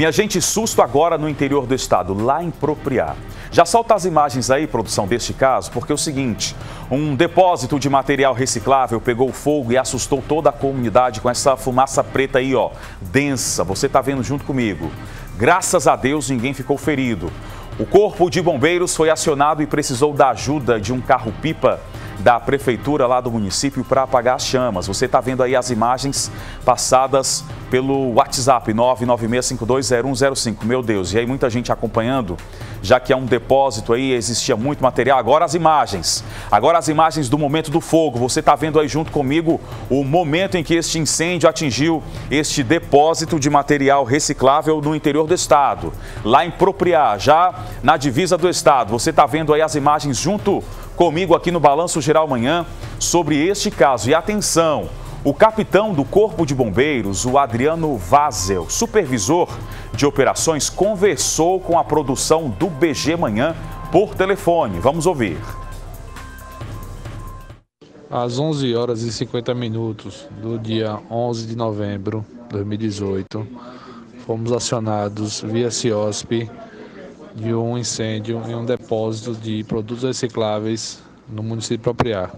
Minha gente, susto agora no interior do estado, lá em Propriá. Já solta as imagens aí, produção, deste caso, porque é o seguinte: um depósito de material reciclável pegou fogo e assustou toda a comunidade com essa fumaça preta aí, ó, densa. Você tá vendo junto comigo. Graças a Deus, ninguém ficou ferido. O corpo de bombeiros foi acionado e precisou da ajuda de um carro-pipa da prefeitura lá do município para apagar as chamas. Você está vendo aí as imagens passadas pelo WhatsApp 996520105. Meu Deus, e aí muita gente acompanhando, já que é um depósito aí, existia muito material. Agora as imagens. Agora as imagens do momento do fogo. Você está vendo aí junto comigo o momento em que este incêndio atingiu este depósito de material reciclável no interior do estado, lá em Propriá, já na divisa do estado. Você está vendo aí as imagens junto comigo aqui no Balanço Geral Manhã sobre este caso. E atenção, o capitão do Corpo de Bombeiros, o Adriano Vazel, supervisor de operações, conversou com a produção do BG Manhã por telefone. Vamos ouvir. Às 11 horas e 50 minutos do dia 11 de novembro de 2018, fomos acionados via CIOSP de um incêndio em um depósito de produtos recicláveis no município de Propriá.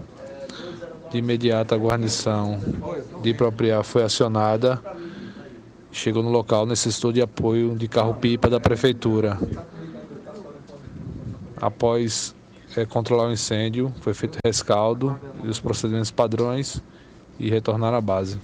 De imediato, a guarnição de Propriá foi acionada, chegou no local, necessitou de apoio de carro-pipa da prefeitura. Após é, controlar o incêndio, foi feito rescaldo e os procedimentos padrões e retornar à base.